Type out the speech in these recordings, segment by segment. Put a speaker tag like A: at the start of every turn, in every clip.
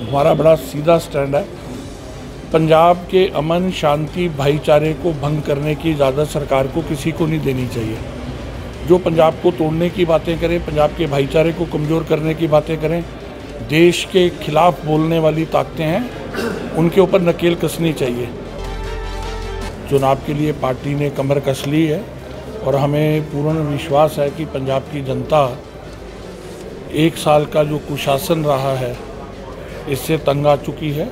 A: हमारा बड़ा सीधा स्टैंड है। पंजाब के अमन, शांति, भाईचारे को भंग करने की इजाज़त सरकार को किसी को नहीं देनी चाहिए। जो पंजाब को तोड़ने की बातें करें, पंजाब के भाईचारे को कमज़ोर करने की बातें करें, देश के खिलाफ बोलने वाली ताकतें हैं, उनके ऊपर नकेल कसनी चाहिए। चुनाव के लिए पार्टी ने कमर कस ली है और हमें पूर्ण विश्वास है कि पंजाब की जनता एक साल का जो कुशासन रहा है इससे तंग आ चुकी है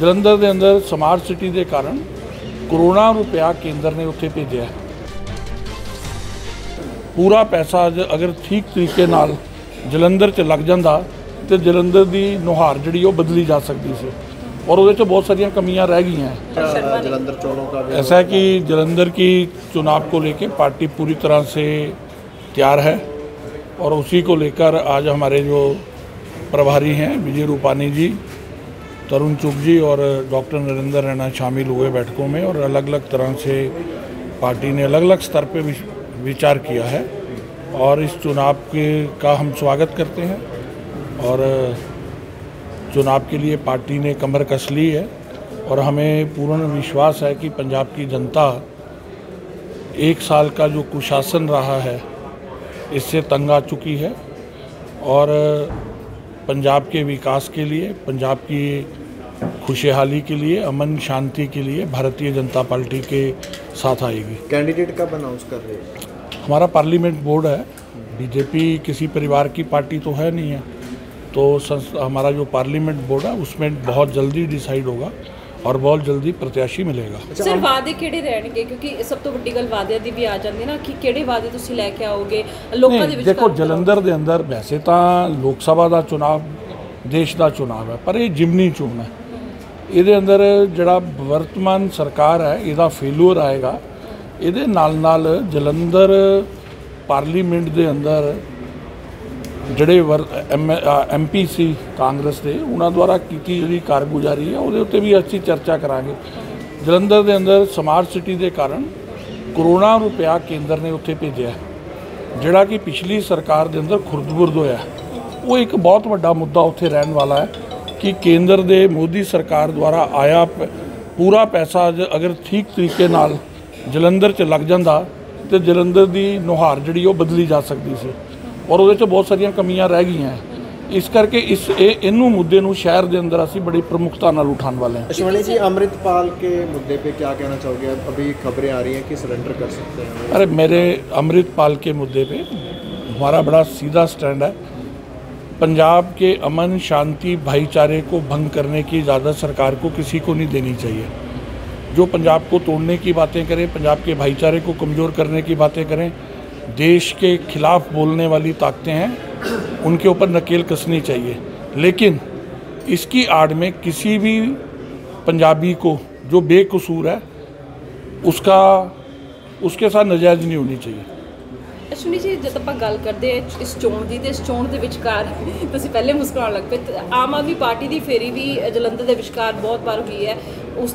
A: ਜਲੰਧਰ ਦੇ ਅੰਦਰ ਸਮਾਰਟ ਸਿਟੀ ਦੇ ਕਾਰਨ ਕਰੋੜਾਂ ਰੁਪਇਆ ਕੇਂਦਰ ਨੇ ਉੱਥੇ ਭੇਜਿਆ ਹੈ। ਪੂਰਾ ਪੈਸਾ ਅੱਜ ਅਗਰ ਠੀਕ ਤਰੀਕੇ ਨਾਲ ਜਲੰਧਰ 'ਚ ਲੱਗ ਜਾਂਦਾ ਤੇ ਜਲੰਧਰ ਦੀ ਨੁਹਾਰ ਜਿਹੜੀ ਉਹ ਬਦਲੀ ਜਾ ਸਕਦੀ ਸੀ ਔਰ ਉਹਦੇ 'ਚ ਬਹੁਤ ਸਾਰੀਆਂ ਕਮੀਆਂ ਰਹਿ ਗਈਆਂ हैं
B: जलंधर चोरों का भी
A: ऐसा है कि जलंधर की चुनाव को लेकर पार्टी पूरी तरह से तैयार है और उसी को लेकर आज हमारे जो प्रभारी हैं, विजय रूपानी जी, तरुण चुग जी और डॉक्टर नरेंद्र रैना शामिल हुए बैठकों में और अलग अलग तरह से पार्टी ने अलग अलग स्तर पर विचार किया है और इस चुनाव के, का हम स्वागत करते हैं और चुनाव के लिए पार्टी ने कमर कस ली है और हमें पूर्ण विश्वास है कि पंजाब की जनता एक साल का जो कुशासन रहा है इससे तंग आ चुकी है और पंजाब के विकास के लिए पंजाब की खुशहाली के लिए अमन शांति के लिए भारतीय जनता पार्टी के साथ आएगी।
B: कैंडिडेट कब अनाउंस कर रहे हैं?
A: हमारा पार्लियामेंट बोर्ड है। बीजेपी किसी परिवार की पार्टी तो है नहीं है। तो हमारा जो पार्लियामेंट बोर्ड है उसमें बहुत जल्दी डिसाइड होगा। ਔਰ ਬਹੁਤ ਜਲਦੀ ਪ੍ਰਤਿਆਸ਼ੀ ਮਿਲੇਗਾ।
C: ਸਰ ਵਾਅਦੇ ਕਿਹੜੇ ਰਹਿਣਗੇ? ਕਿਉਂਕਿ ਸਭ ਤੋਂ ਵੱਡੀ ਗੱਲ ਵਾਅਦਿਆਂ ਦੀ ਵੀ ਆ ਜਾਂਦੀ ਨਾ ਕਿ ਕਿਹੜੇ ਵਾਅਦੇ ਤੁਸੀਂ ਲੈ ਕੇ ਆਓਗੇ ਲੋਕਾਂ ਦੇ ਵਿੱਚ
A: ਦੇਖੋ ਜਲੰਧਰ ਦੇ ਅੰਦਰ ਵੈਸੇ ਤਾਂ ਲੋਕ ਸਭਾ ਦਾ ਚੋਣ ਦੇਸ਼ ਦਾ ਚੋਣ ਹੈ ਪਰ ਇਹ ਜਿਮਨੀ ਚੋਣ ਹੈ। ਇਹਦੇ ਅੰਦਰ ਜਿਹੜਾ ਵਰਤਮਾਨ ਸਰਕਾਰ ਹੈ ਇਹਦਾ ਫੇਲੂਅਰ ਆਏਗਾ। ਇਹਦੇ ਨਾਲ ਨਾਲ ਜਲੰਧਰ ਪਾਰਲੀਮੈਂਟ ਦੇ ਅੰਦਰ ਜਿਹੜੇ ਐਮਪੀ ਸੀ ਕਾਂਗਰਸ ਦੇ, ਉਹਨਾਂ ਦੁਆਰਾ ਕੀਤੀ ਜਿਹੜੀ ਕਾਰਗੁਜ਼ਾਰੀ ਹੈ, ਉਹਦੇ ਉੱਤੇ ਵੀ ਅਸੀਂ ਚਰਚਾ ਕਰਾਂਗੇ। ਜਲੰਧਰ ਦੇ ਅੰਦਰ ਸਮਾਰਟ ਸਿਟੀ ਦੇ ਕਾਰਨ ਕਰੋੜਾਂ ਰੁਪਇਆ ਕੇਂਦਰ ਨੇ ਉੱਥੇ ਭੇਜਿਆ ਜਿਹੜਾ ਕਿ ਪਿਛਲੀ ਸਰਕਾਰ ਦੇ ਅੰਦਰ ਖੁਰਦਬੁਰਦ ਹੋਇਆ ਉਹ ਇੱਕ ਬਹੁਤ ਵੱਡਾ ਮੁੱਦਾ ਉੱਥੇ ਰਹਿਣ ਵਾਲਾ ਹੈ ਕਿ ਕੇਂਦਰ ਦੇ ਮੋਦੀ ਸਰਕਾਰ ਦੁਆਰਾ ਆਇਆ ਪ- ਪੂਰਾ ਪੈਸਾ ਅਗਰ ਠੀਕ ਤਰੀਕੇ ਨਾਲ ਜਲੰਧਰ 'ਚ ਲੱਗ ਜਾਂਦਾ ਤੇ ਜਲੰਧਰ ਦੀ ਨੁਹਾਰ ਜਿਹੜੀ ਉਹ ਬਦਲੀ ਜਾ ਸਕਦੀ ਸੀ। ਔਰ ਉਹਦੇ 'ਚ ਬਹੁਤ ਸਾਰੀਆਂ ਕਮੀਆਂ ਰਹਿ ਗਈਆਂ ਇਸ ਕਰਕੇ ਇਸ ਇਹ ਇਹਨੂੰ ਮੁੱਦੇ ਨੂੰ ਸ਼ਹਿਰ ਦੇ ਅੰਦਰ ਅਸੀਂ ਬੜੀ ਪ੍ਰਮੁਖਤਾ ਨਾਲ ਉਠਾਉਣ ਵਾਲੇ ਹਾਂ
B: अश्वनी जी अमृतपाल के मुद्दे पे क्या कहना चाहोगे अभी खबरें आ रही हैं कि सरेंडर कर सकते हैं
A: अरे मेरे अमृतपाल के मुद्दे पे हमारा बड़ा सीधा स्टैंड है पंजाब के अमन शांति भाईचारे को भंग करने की इजाज़त सरकार को किसी को नहीं देनी चाहिए जो पंजाब को तोड़ने की बातें करें पंजाब के भाईचारे को कमज़ोर करने की बातें करें देश के खिलाफ बोलने वाली ताकतें हैं उनके ऊपर नकेल कसनी चाहिए लेकिन इसकी आड़ में किसी भी पंजाबी को जो बेकसूर है उसका उसके साथ नजायज़ नहीं होनी चाहिए
C: ਅਸ਼ਵਨੀ ਜੀ ਜਦ ਆਪਾਂ ਗੱਲ ਕਰਦੇ ਹਾਂ ਇਸ ਚੋਣ ਦੀ ਤੇ ਇਸ ਚੋਣ ਦੇ ਵਿਚਕਾਰ ਤੁਸੀਂ ਪਹਿਲੇ ਮੁਸਕਰਾਉਣ ਲੱਗ ਪਏ ਤੇ ਆਮ ਆਦਮੀ ਪਾਰਟੀ ਦੀ ਫੇਰੀ ਵੀ ਜਲੰਧਰ ਦੇ ਵਿਚਕਾਰ ਬਹੁਤ ਵਾਰ ਹੋਈ ਹੈ ਉਸ